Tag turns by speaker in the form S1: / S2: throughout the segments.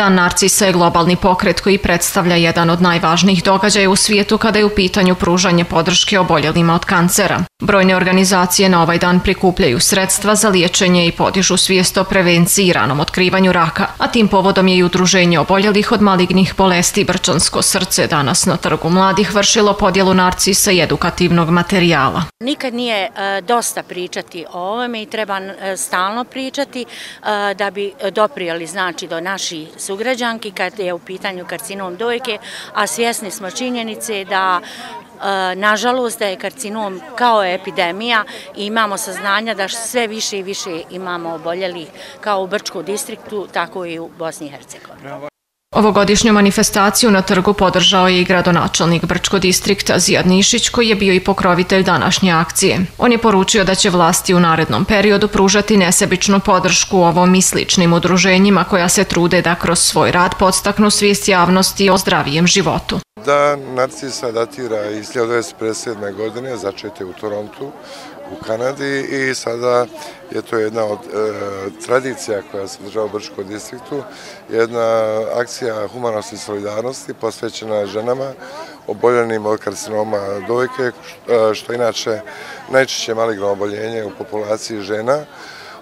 S1: Dan Narcisa je globalni pokret koji predstavlja jedan od najvažnijih događaja u svijetu kada je u pitanju pružanje podrške oboljelima od kancera. Brojne organizacije na ovaj dan prikupljaju sredstva za liječenje i podižu svijest o prevenciji i ranom otkrivanju raka, a tim povodom je i udruženje oboljelih od malignih bolesti Brčansko srce danas na Trgu mladih vršilo podjelu Narcisa i edukativnog materijala.
S2: Nikad nije e, dosta pričati o ovome i treba e, stalno pričati e, da bi doprijeli znači do naših sugrađanki kad je u pitanju karcinom dojke, a svjesni smo činjenice da e, nažalost da je karcinom kao epidemija i imamo saznanja da sve više i više imamo oboljeli kao u Brčku distriktu, tako i u Bosni i Hercegovini.
S1: Ovogodišnju manifestaciju na trgu podržao je i gradonačelnik Brčko distrikta Zijad Nišić koji je bio i pokrovitelj današnje akcije. On je poručio da će vlasti u narednom periodu pružati nesebičnu podršku ovom i sličnim udruženjima koja se trude da kroz svoj rad podstaknu svijest javnosti o zdravijem životu.
S3: Dan Narcisa datira iz 1957. godine, začete u Torontu, u Kanadi i sada je to jedna od e, tradicija koja se država u Brčkom distriktu, jedna akcija humanosti i solidarnosti posvećena ženama oboljenim od karcinoma dojke, e, što inače najčešće maligno oboljenje u populaciji žena.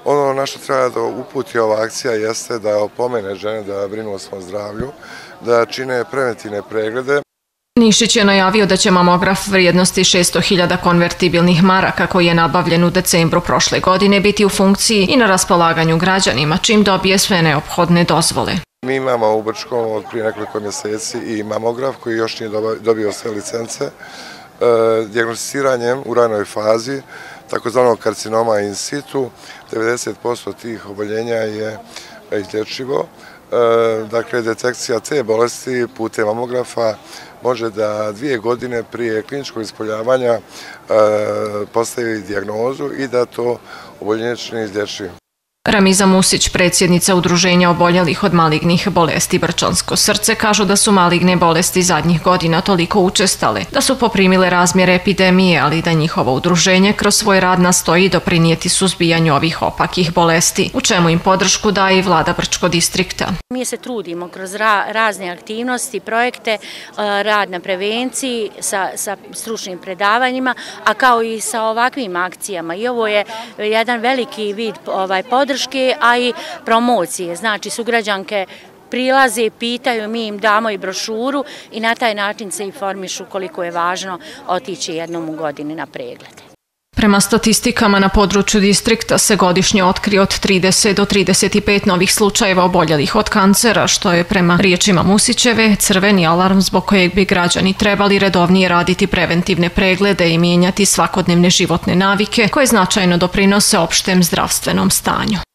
S3: Ono na što treba da uputi ova akcija jeste da opomene žene da brinu o svom zdravlju, da čine preventivne preglede,
S1: Nišić je najavio da će mamograf vrijednosti 600.000 konvertibilnih maraka koji je nabavljen u decembru prošle godine biti u funkciji i na raspolaganju građanima čim dobije sve neophodne dozvole.
S3: Mi imamo u Brčkom od prije nekoliko mjeseci i mamograf koji još nije dobio sve licence. E, diagnosticiranjem u ranoj fazi takozvanog karcinoma in situ 90% tih oboljenja je izlječivo. E, dakle, detekcija te bolesti putem mamografa može da dvije godine prije kliničkog ispoljavanja e, postavi diagnozu i da to oboljenje čini.
S1: Ramiza Musić, predsjednica Udruženja oboljelih od malignih bolesti Brčansko srce, kažu da su maligne bolesti zadnjih godina toliko učestale, da su poprimile razmjere epidemije, ali da njihovo udruženje kroz svoj rad nastoji doprinijeti suzbijanju ovih opakih bolesti, u čemu im podršku daje i vlada Brčko distrikta.
S2: Mi se trudimo kroz razne aktivnosti, projekte, e, rad na prevenciji sa, sa stručnim predavanjima, a kao i sa ovakvim akcijama. I ovo je jedan veliki vid ovaj, podrške podrške, a i promocije. Znači, sugrađanke prilaze, pitaju, mi im damo i brošuru i na taj način se informišu koliko je važno otići jednom u godini na preglede.
S1: Prema statistikama na području distrikta se godišnje otkri od 30 do 35 novih slučajeva oboljelih od kancera, što je prema riječima Musićeve crveni alarm zbog kojeg bi građani trebali redovnije raditi preventivne preglede i mijenjati svakodnevne životne navike koje značajno doprinose opštem zdravstvenom stanju.